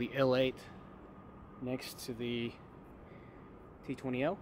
the L8 next to the T20L.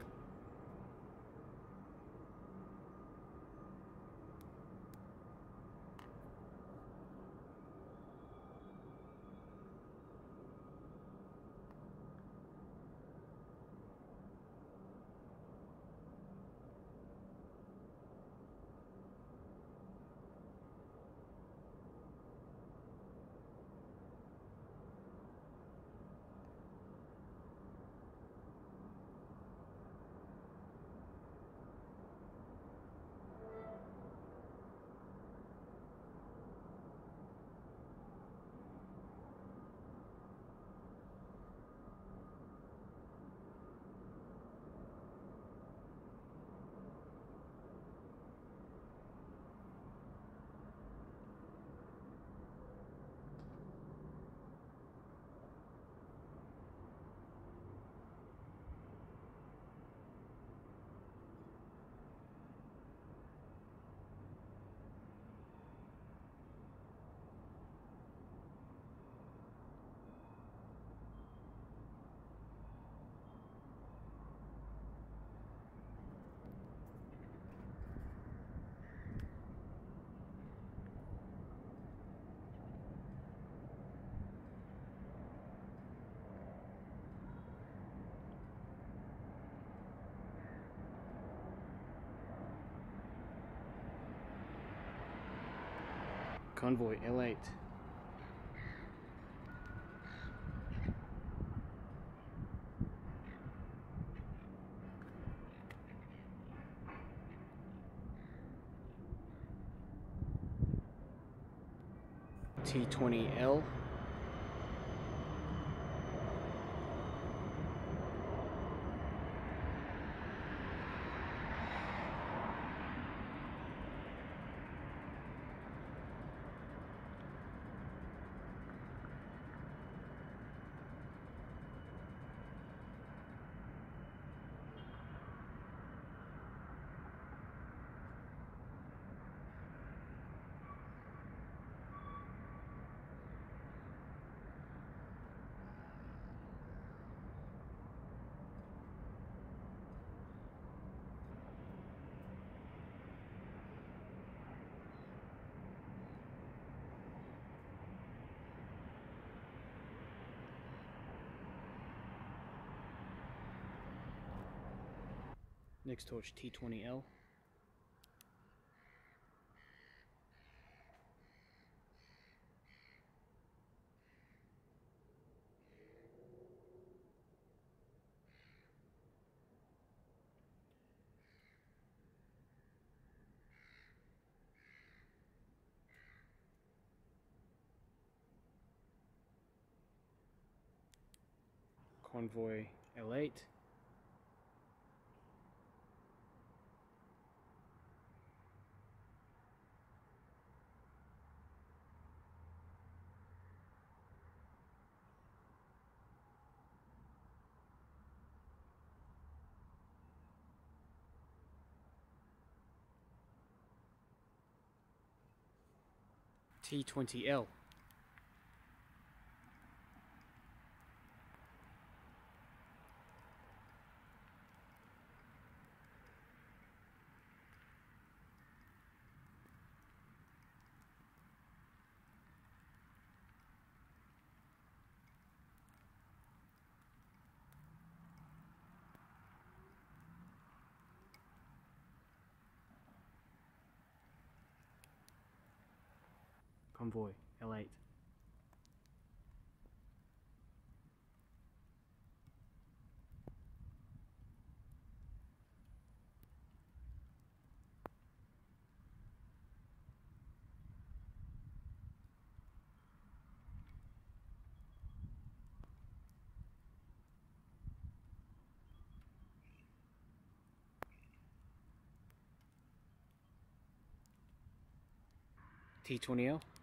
Convoy L8. T20L. Nextorch T20L. Convoy L8. T20L. Convoy L8. T20L.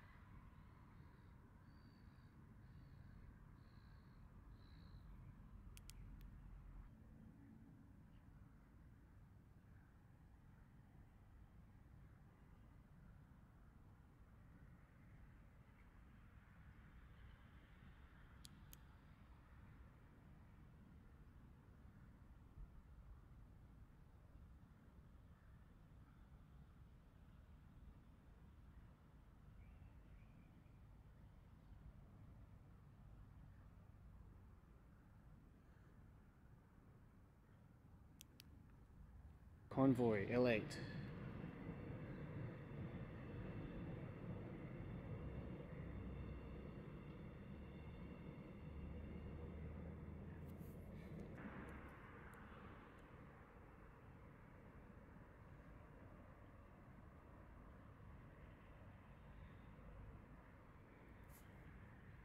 Convoy L8.